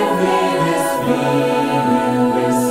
Give me this this